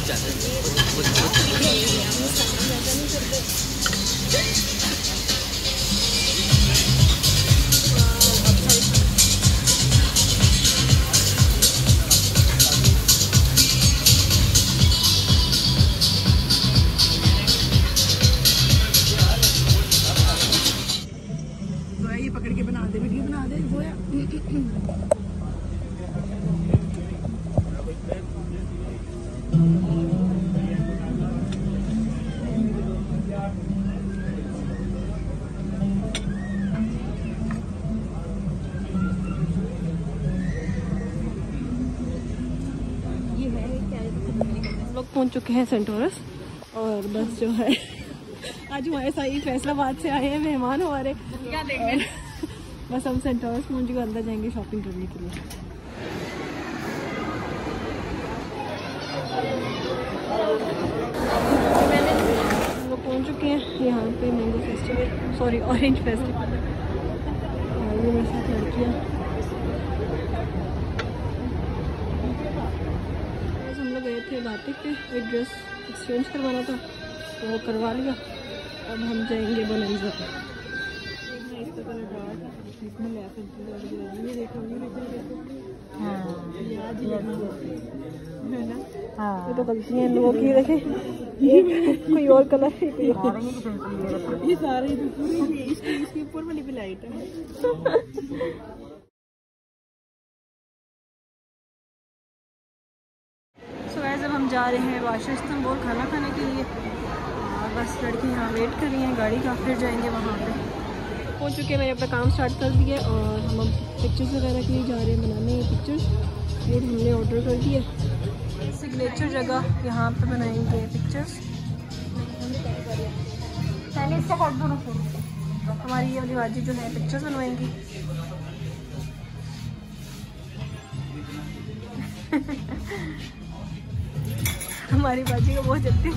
ज़्यादा गोया ये पकड़ के बना दे वीडियो बना दे गोया पहुँच चुके हैं सेंटोरस। और बस जो है आज हमारे साई फैसलाबाद से आए हैं मेहमान हमारे। क्या देखने बस हम सेंटोरस पहुँच के अंदर जाएँगे शॉपिंग करने के लिए। पहुँच चुके हैं यहाँ पे mango festival sorry orange festival ये मेरे साथ लड़कियाँ बस हम लोग गए थे बातिक पे एक ड्रेस एक्सचेंज करवाना था तो वो करवा लिया। अब हम जाएँगे बोनैजा पे। है। ये तो गलती है लोगों की देखे। कोई और कलर है? ये सारे तो इसके इसके ऊपर वाली भी लाइट है। जा रहे हैं बादशाह इस्तांबुल खाना खाने के लिए। और बस लड़की यहाँ वेट कर रही हैं, गाड़ी का, फिर जाएँगे वहाँ पे। हो चुके मैंने अपना काम स्टार्ट कर दिया और हम अब पिक्चर्स वगैरह के लिए जा रहे हैं, बनाने ये पिक्चर्स फ़ूड हमने ऑर्डर कर दिए सिग्नेचर जगह यहाँ पे बनाएँगे पिक्चर्स पहले इससे हट दो ना हमारी ये वाली बाजी जो है पिक्चर्स बनवाएँगी। हमारी बाजी को बहुत जल्दी।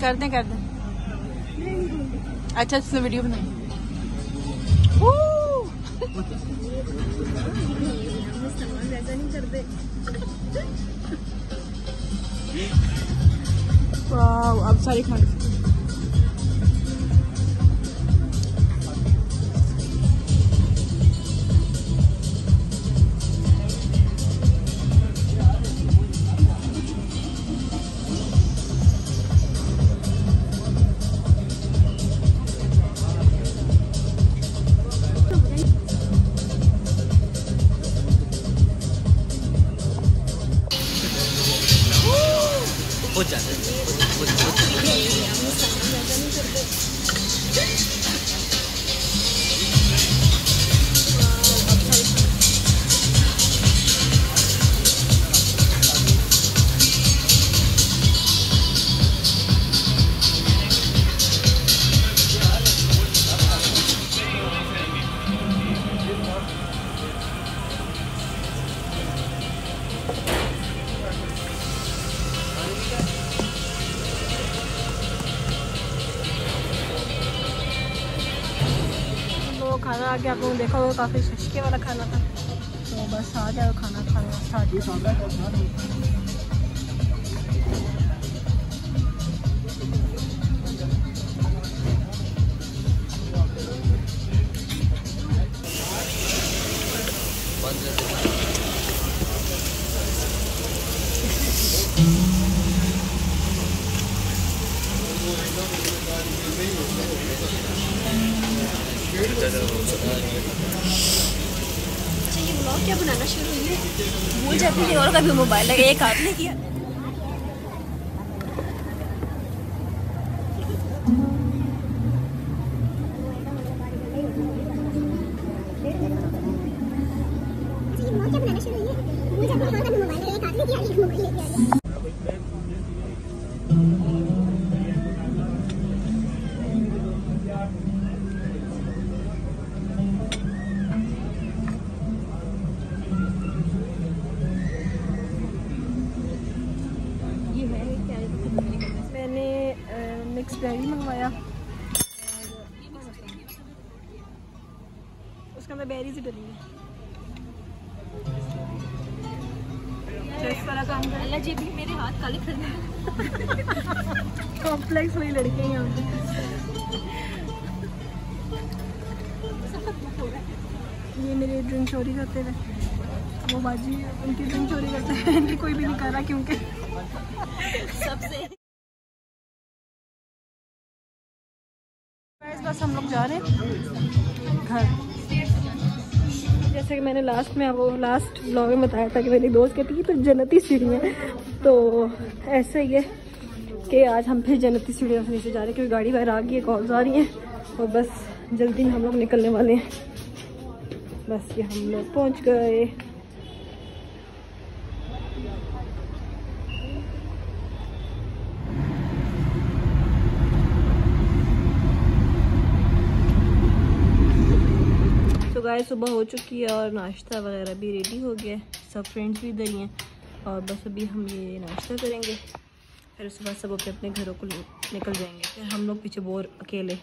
कर दें कर दें अच्छा इसने वीडियो बनाई। अब सारी खा बहुत ज़्यादा बहुत- बहुत- हम लोगों का आ गया आप लोगों ने देखा होगा काफ़ी शशके वाला खाना था। तो बस आ गया खाना खाना स्टार्ट अच्छा बनाना शुरू हुई भूल जाती थी और कभी मोबाइल लगे एक हाथ किया। मिक्स बेरी मंगवाया। उसके अंदर बेरीज डली है। तो काम अल्लाह जी भी मेरे हाथ काले कॉम्प्लेक्स वाली लड़की है ये मेरे ड्रिंक चोरी करते हुए वो बाजी उनकी ड्रिंक चोरी करते हैं। कोई भी नहीं कर रहा क्योंकि। सबसे बस हम लोग जा रहे हैं। घर। जैसे कि मैंने लास्ट में वो लास्ट ब्लॉग में बताया था कि मेरी दोस्त कहती है तो जन्नती सीढ़ियाँ तो ऐसे ही है कि आज हम फिर जन्नती सीढ़ियों से नीचे जा रहे हैं क्योंकि गाड़ी बाहर आ गई है कॉल्स आ रही हैं और बस जल्दी हम लोग निकलने वाले हैं। बस ये हम लोग पहुँच गए। गाय सुबह हो चुकी है और नाश्ता वगैरह भी रेडी हो गया है। सब फ्रेंड्स भी इधर ही हैं और बस अभी हम ये नाश्ता करेंगे। फिर उसके बाद सब अपने अपने घरों को निकल जाएँगे। फिर हम लोग पीछे बोर अकेले।